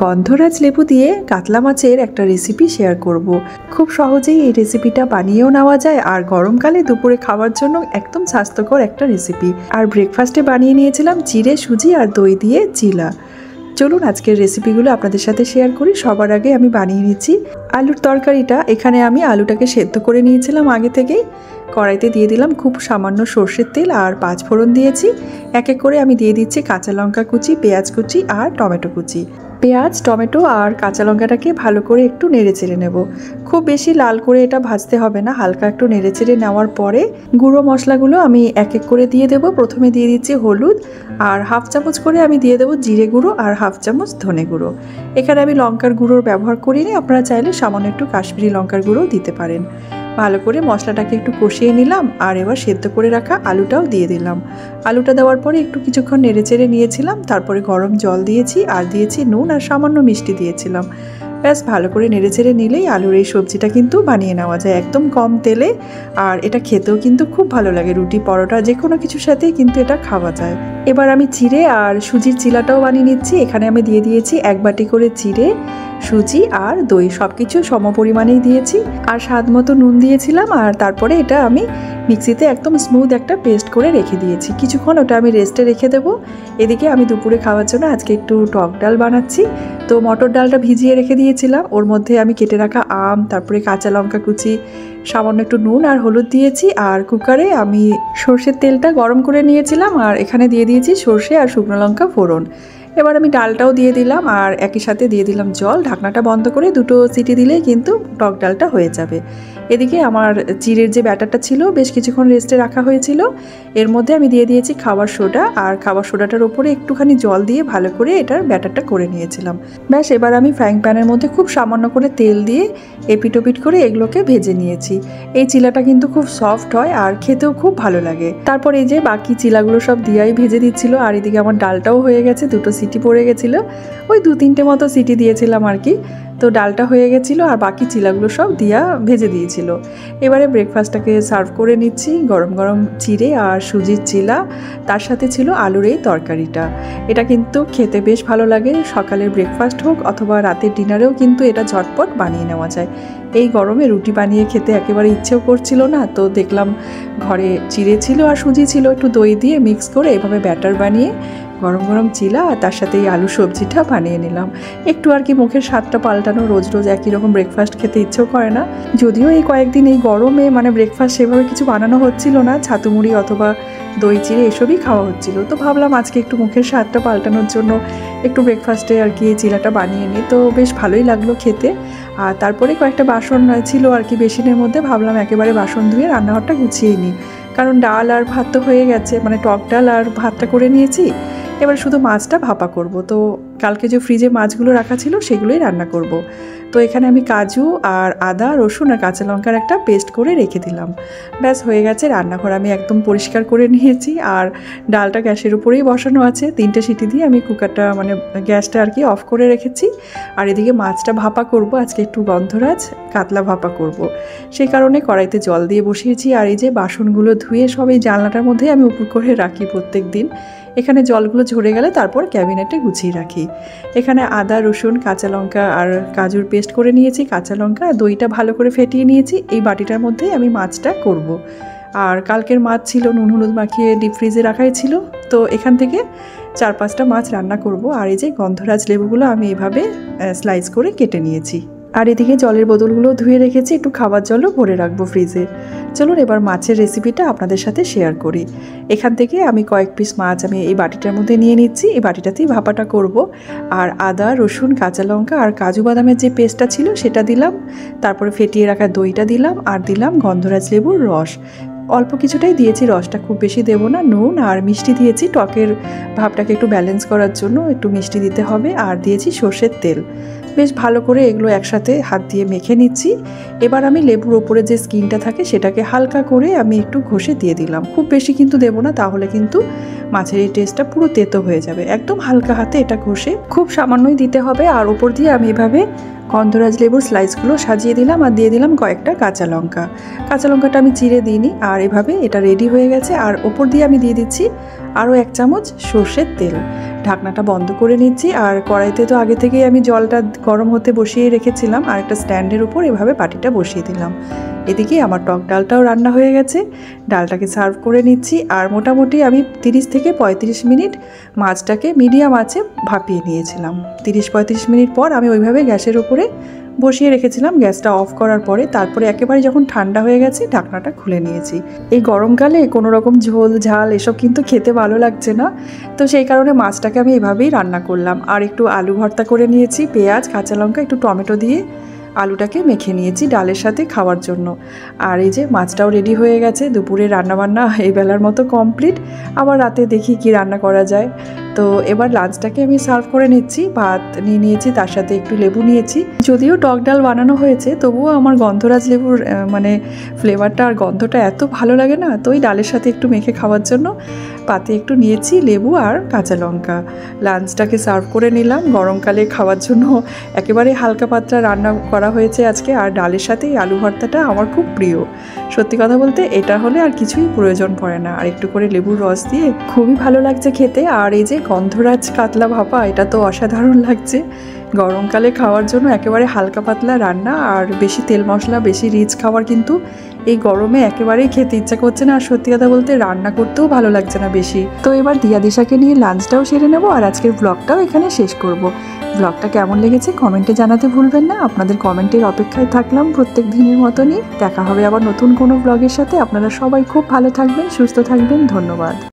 গন্ধরাজ লেবু দিয়ে কাতলা মাছের একটা রেসিপি শেয়ার করব। খুব সহজেই এই রেসিপিটা বানিয়েও নেওয়া যায় আর গরমকালে দুপুরে খাওয়ার জন্য একদম স্বাস্থ্যকর একটা রেসিপি আর ব্রেকফাস্টে বানিয়ে নিয়েছিলাম চিড়ে সুজি আর দই দিয়ে চিলা চলুন আজকের রেসিপিগুলো আপনাদের সাথে শেয়ার করি। সবার আগে আমি বানিয়ে নিচ্ছি আলুর তরকারিটা। এখানে আমি আলুটাকে সেদ্ধ করে নিয়েছিলাম আগে থেকেই। কড়াইতে দিয়ে দিলাম খুব সামান্য সর্ষের তেল আর পাঁচ ফোড়ন দিয়েছি। এক এক করে আমি দিয়ে দিচ্ছি কাঁচা লঙ্কা কুচি, পেঁয়াজ কুচি আর টমেটো কুচি। পেঁয়াজ, টমেটো আর কাঁচা লঙ্কাটাকে ভালো করে একটু নেড়ে চেড়ে নেব। খুব বেশি লাল করে এটা ভাজতে হবে না, হালকা একটু নেড়ে চেড়ে নেওয়ার পরে গুঁড়ো মশলাগুলো আমি এক এক করে দিয়ে দেবো। প্রথমে দিয়ে দিচ্ছি হলুদ আর হাফ চামচ করে আমি দিয়ে দেবো জিরে গুঁড়ো আর হাফ চামচ ধনে গুঁড়ো। এখানে আমি লঙ্কার গুঁড়োর ব্যবহার করিনি, আপনারা চাইলে সামান্য একটু কাশ্মীরি লঙ্কার গুঁড়োও দিতে পারেন। ভালো করে মশলাটাকে একটু কষিয়ে নিলাম আর এবার সেদ্ধ করে রাখা আলুটাও দিয়ে দিলাম। আলুটা দেওয়ার পরে একটু কিছুক্ষণ নেড়ে চেড়ে নিয়েছিলাম, তারপরে গরম জল দিয়েছি আর দিয়েছি নুন আর সামান্য মিষ্টি দিয়েছিলাম। ব্যাস, ভালো করে নেড়ে চেড়ে নিলেই আলুর এই সবজিটা কিন্তু বানিয়ে নেওয়া যায় একদম কম তেলে। আর এটা খেতেও কিন্তু খুব ভালো লাগে, রুটি, পরোটা যে কোনো কিছুর সাথেই কিন্তু এটা খাওয়া যায়। এবার আমি চিড়ে আর সুজির চিলাটাও বানিয়ে নিচ্ছি। এখানে আমি দিয়ে দিয়েছি এক বাটি করে চিড়ে, সুজি আর দই। সব কিছু সম পরিমাণেই দিয়েছি। আর স্বাদ মতো নুন দিয়েছিলাম আর তারপরে এটা আমি মিক্সিতে একদম স্মুথ একটা পেস্ট করে রেখে দিয়েছি। কিছুক্ষণ ওটা আমি রেস্টে রেখে দেবো। এদিকে আমি দুপুরে খাওয়ার জন্য আজকে একটু টক ডাল বানাচ্ছি। তো মটর ডালটা ভিজিয়ে রেখে দিয়েছিলাম। ওর মধ্যে আমি কেটে রাখা আম, তারপরে কাঁচা লঙ্কা কুচি, সামান্য একটু নুন আর হলুদ দিয়েছি। আর কুকারে আমি সর্ষের তেলটা গরম করে নিয়েছিলাম আর এখানে দিয়ে দিয়েছি সর্ষে আর শুকনো লঙ্কা ফোড়ন। এবার আমি ডালটাও দিয়ে দিলাম আর একই সাথে দিয়ে দিলাম জল। ঢাকনাটা বন্ধ করে দুটো সিটি দিলেই কিন্তু টক ডালটা হয়ে যাবে। এদিকে আমার চিড়ের যে ব্যাটারটা ছিল, বেশ কিছুক্ষণ রেস্টে রাখা হয়েছিল। এর মধ্যে আমি দিয়ে দিয়েছি খাবার সোডা, আর খাবার সোডাটার ওপরে একটুখানি জল দিয়ে ভালো করে এটার ব্যাটারটা করে নিয়েছিলাম। ব্যাস, এবার আমি ফ্রাইং প্যানের মধ্যে খুব সামান্য করে তেল দিয়ে এপিটোপিট করে এগুলোকে ভেজে নিয়েছি। এই চিলাটা কিন্তু খুব সফট হয় আর খেতেও খুব ভালো লাগে। তারপর এই যে বাকি চিলাগুলো সব দিয়াই ভেজে দিচ্ছিল, আর এদিকে আমার ডালটাও হয়ে গেছে, দুটো সিটি পড়ে গেছিল। ওই দু তিনটে মতো সিটি দিয়েছিলাম আর কি। তো ডালটা হয়ে গেছিল আর বাকি চিলাগুলো সব দিয়া ভেজে দিয়েছিল। এবারে ব্রেকফাস্টটাকে সার্ভ করে নিচ্ছি গরম গরম চিড়ে আর সুজির চিলা। তার সাথে ছিল আলুর এই তরকারিটা। এটা কিন্তু খেতে বেশ ভালো লাগে। সকালের ব্রেকফাস্ট হোক অথবা রাতের ডিনারেও কিন্তু এটা ঝটপট বানিয়ে নেওয়া যায়। এই গরমে রুটি বানিয়ে খেতে একেবারে ইচ্ছেও করছিল না, তো দেখলাম ঘরে চিড়ে ছিল আর সুজি ছিল, একটু দই দিয়ে মিক্স করে এভাবে ব্যাটার বানিয়ে গরম গরম চিলা আর তার সাথে এই আলু সবজিটা বানিয়ে নিলাম। একটু আর কি মুখের স্বাদটা পাল্টানো রোজ রোজ একই রকম ব্রেকফাস্ট খেতে ইচ্ছেও করে না। যদিও এই কয়েকদিন এই গরমে মানে ব্রেকফাস্ট সেভাবে কিছু বানানো হচ্ছিল না, ছাতু মুড়ি অথবা দই চিড়ে এসবই খাওয়া হচ্ছিল, তো ভাবলাম আজকে একটু মুখের স্বাদটা পাল্টানোর জন্য একটু ব্রেকফাস্টে আর কি এই চিলাটা বানিয়ে নিই, তো বেশ ভালোই লাগল খেতে। আর তারপরে কয়েকটা বাসন ছিল আর কি বেসিনের মধ্যে, ভাবলাম একেবারে বাসন ধুয়ে রান্নাঘরটা গুছিয়ে নিই। কারণ ডাল আর ভাত তো হয়ে গেছে মানে টক ডাল আর ভাতটা করে নিয়েছি। এবার শুধু মাছটা ভাপা করব। তো কালকে যে ফ্রিজে মাছগুলো রাখা ছিল, সেগুলোই রান্না করব। তো এখানে আমি কাজু আর আদা, রসুন আর কাঁচা লঙ্কার একটা পেস্ট করে রেখে দিলাম। ব্যাস, হয়ে গেছে রান্নাঘর। আমি একদম পরিষ্কার করে নিয়েছি আর ডালটা গ্যাসের উপরেই বসানো আছে। তিনটে সিটি দিয়ে আমি কুকারটা মানে গ্যাসটা আর কি অফ করে রেখেছি। আর এদিকে মাছটা ভাপা করব। আজকে একটু গন্ধরাজ, কাতলা ভাপা করব। সেই কারণে কড়াইতে জল দিয়ে বসিয়েছি। আর এই যে বাসনগুলো ধুয়ে সব এই জানলাটার মধ্যেই আমি উপর করে রাখি প্রত্যেক দিন। এখানে জলগুলো ঝরে গেলে তারপর ক্যাবিনেটে গুছিয়ে রাখি। এখানে আদা, রসুন, কাঁচা লঙ্কা আর কাজুর পেস্ট করে নিয়েছি, কাঁচা লঙ্কা, দইটা ভালো করে ফেটিয়ে নিয়েছি, এই বাটিটার মধ্যেই আমি মাছটা করব। আর কালকের মাছ ছিল, নুন হলুদ মাখিয়ে ডিপ ফ্রিজে রাখাই ছিল, তো এখান থেকে চার পাঁচটা মাছ রান্না করব। আর এই যে গন্ধরাজ লেবুগুলো আমি এভাবে স্লাইস করে কেটে নিয়েছি। আর এদিকে জলের বোতলগুলো ধুয়ে রেখেছি, একটু খাবার জলও ভরে রাখব ফ্রিজে চলুন এবার মাছের রেসিপিটা আপনাদের সাথে শেয়ার করি। এখান থেকে আমি কয়েক পিস মাছ আমি এই বাটিটার মধ্যে নিয়ে নিচ্ছি, এই বাটিটাতেই ভাপাটা করব। আর আদা, রসুন, কাঁচা লঙ্কা আর কাজু বাদামের যে পেস্টটা ছিল সেটা দিলাম। তারপরে ফেটিয়ে রাখা দইটা দিলাম আর দিলাম গন্ধরাজ লেবুর রস। অল্প কিছুটাই দিয়েছি, রসটা খুব বেশি দেবো না, নুন আর মিষ্টি দিয়েছি টকের ভাবটাকে একটু ব্যালেন্স করার জন্য, একটু মিষ্টি দিতে হবে। আর দিয়েছি সর্ষের তেল। বেশ ভালো করে এগুলো একসাথে হাত দিয়ে মেখে নিচ্ছি। এবার আমি লেবুর ওপরে যে স্কিনটা থাকে সেটাকে হালকা করে আমি একটু ঘষে দিয়ে দিলাম। খুব বেশি কিন্তু দেবো না, তাহলে কিন্তু মাছের এই টেস্টটা পুরো তেতো হয়ে যাবে। একদম হালকা হাতে এটা ঘষে খুব সামান্যই দিতে হবে। আর ওপর দিয়ে আমি এভাবে গন্ধরাজ লেবুর স্লাইসগুলো সাজিয়ে দিলাম আর দিয়ে দিলাম কয়েকটা কাঁচা লঙ্কা। কাঁচা লঙ্কাটা আমি চিড়ে দিইনি আর এভাবে এটা রেডি হয়ে গেছে আর ওপর দিয়ে আমি দিয়ে দিচ্ছি আরও এক চামচ সর্ষের তেল। ঢাকনাটা বন্ধ করে নিচ্ছি আর কড়াইতে তো আগে থেকেই আমি জলটা গরম হতে বসিয়ে রেখেছিলাম আর একটা স্ট্যান্ডের উপর এভাবে পাটিটা বসিয়ে দিলাম। এদিকে আমার টক ডালটাও রান্না হয়ে গেছে। ডালটাকে সার্ভ করে নিচ্ছি আর মোটামুটি আমি তিরিশ থেকে পঁয়ত্রিশ মিনিট মাছটাকে মিডিয়াম আছে ভাপিয়ে নিয়েছিলাম। তিরিশ পঁয়ত্রিশ মিনিট পর আমি ওইভাবে গ্যাসের উপরে বসিয়ে রেখেছিলাম। গ্যাসটা অফ করার পরে তারপরে একেবারে যখন ঠান্ডা হয়ে গেছে ঢাকনাটা খুলে নিয়েছি। এই গরমকালে কোনো রকম ঝোল, ঝাল এসব কিন্তু খেতে ভালো লাগছে না। তো সেই কারণে মাছটাকে আমি এভাবেই রান্না করলাম। আর একটু আলু ভর্তা করে নিয়েছি, পেঁয়াজ, কাঁচা লঙ্কা, একটু টমেটো দিয়ে আলুটাকে মেখে নিয়েছি ডালের সাথে খাওয়ার জন্য। আর এই যে মাছটাও রেডি হয়ে গেছে, দুপুরে রান্নাবান্না এই বেলার মতো কমপ্লিট আবার রাতে দেখি কি রান্না করা যায়। তো এবার লাঞ্চটাকে আমি সার্ভ করে নিচ্ছি, ভাত নিয়ে নিয়েছি, তার সাথে একটু লেবু নিয়েছি। যদিও টক ডাল বানানো হয়েছে, তবুও আমার গন্ধরাজ লেবুর মানে ফ্লেভারটা আর গন্ধটা এত ভালো লাগে না, তো ওই ডালের সাথে একটু মেখে খাওয়ার জন্য পাতে একটু নিয়েছি লেবু আর কাঁচা লঙ্কা। লাঞ্চটাকে সার্ভ করে নিলাম গরমকালে খাওয়ার জন্য একেবারে হালকা পাতলা রান্না করা হয়েছে আজকে, আর ডালের সাথে এই আলু ভর্তাটা আমার খুব প্রিয়। সত্যি কথা বলতে এটা হলে আর কিছুই প্রয়োজন পড়ে না, আর একটু করে লেবুর রস দিয়ে খুবই ভালো লাগছে খেতে, আর এই যে গন্ধরাজ কাতলা ভাপা, এটা তো অসাধারণ লাগছে। গরমকালে খাওয়ার জন্য একেবারে হালকা পাতলা রান্না আর বেশি তেল মশলা, বেশি রিচ খাওয়ার কিন্তু এই গরমে একেবারেই খেতে ইচ্ছা করছে না। আর সত্যি কথা বলতে রান্না করতেও ভালো লাগছে না বেশি। তো এবার দিয়া দিশাকে নিয়ে লাঞ্চটাও সেরে নেব আর আজকের ব্লগটাও এখানে শেষ করব। ব্লগটা কেমন লেগেছে কমেন্টে জানাতে ভুলবেন না। আপনাদের কমেন্টের অপেক্ষায় থাকলাম প্রত্যেক দিনের মতনই। দেখা হবে আবার নতুন কোনো ব্লগের সাথে। আপনারা সবাই খুব ভালো থাকবেন, সুস্থ থাকবেন। ধন্যবাদ।